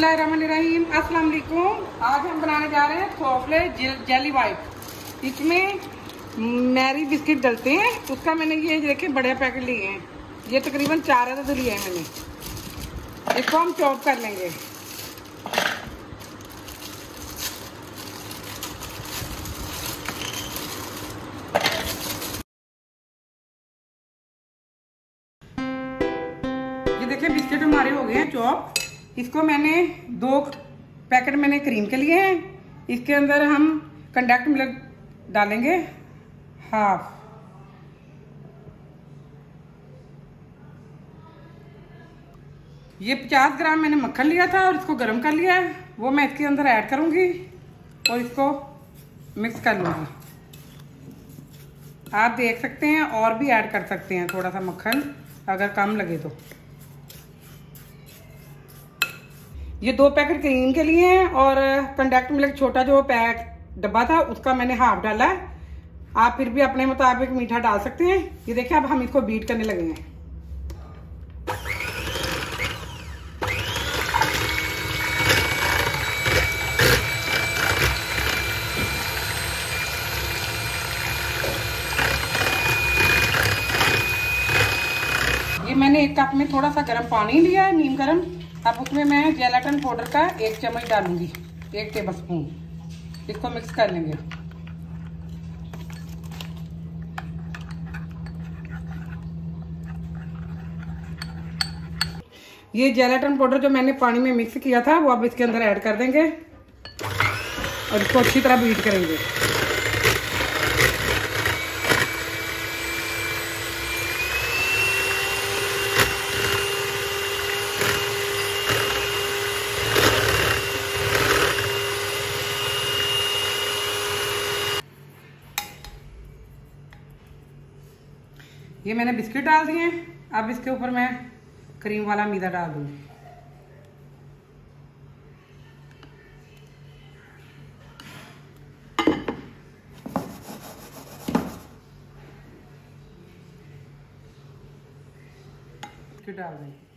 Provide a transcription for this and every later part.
बिस्मिल्लाहिर्रहमानिर्रहीम अस्सलाम वालेकुम आज हम बनाने जा रहे हैं सोफले जेली वाइट इसमें मैरी बिस्किट डलते हैं। उसका मैंने ये देखे बड़े पैकेट लिए हैं। ये तकरीबन चार अदद लिए हैं मैंने। इसको हम चॉप कर लेंगे। ये देखिए बिस्किट हमारे हो गए हैं चॉप। इसको मैंने दो पैकेट मैंने क्रीम के लिए हैं। इसके अंदर हम कंडक्ट मिल्क डालेंगे, हाफ़। ये 50 ग्राम मैंने मक्खन लिया था और इसको गर्म कर लिया है। वो मैं इसके अंदर ऐड करूँगी और इसको मिक्स कर लूँगी। आप देख सकते हैं और भी ऐड कर सकते हैं, थोड़ा सा मक्खन अगर कम लगे तो। ये दो पैकेट क्रीम के लिए हैं और कंडक्ट मिल्क छोटा जो पैक डब्बा था, उसका मैंने हाफ़ डाला है। आप फिर भी अपने मुताबिक मीठा डाल सकते हैं। ये देखिए, अब हम इसको बीट करने लगे हैं। ये मैंने एक कप में थोड़ा सा गर्म पानी लिया है, नीम गर्म। अब उसमें मैं जेलाटन पाउडर का एक चम्मच डालूँगी, एक टेबल स्पून इसको मिक्स कर लेंगे। ये जेलाटन पाउडर जो मैंने पानी में मिक्स किया था, वो अब इसके अंदर ऐड कर देंगे और इसको अच्छी तरह बीट करेंगे। ये मैंने बिस्किट डाल दिए हैं। अब इसके ऊपर मैं क्रीम वाला मीदा डाल दूँगी। डाल दें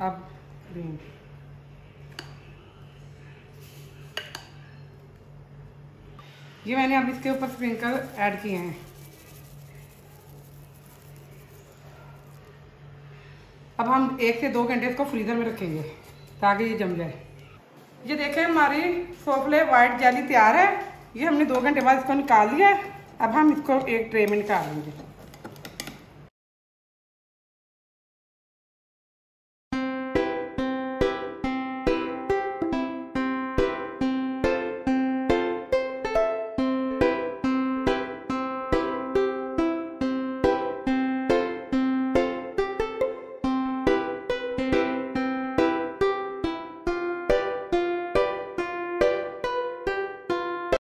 अब क्रीम ये मैंने अब इसके ऊपर स्प्रिंकल ऐड किए हैं। अब हम एक से दो घंटे इसको फ्रीज़र में रखेंगे, ताकि ये जम जाए। ये देखें, हमारी सोफले वाइट जेली तैयार है। ये हमने दो घंटे बाद इसको निकाल लिया अब हम इसको एक ट्रे में निकाल लेंगे।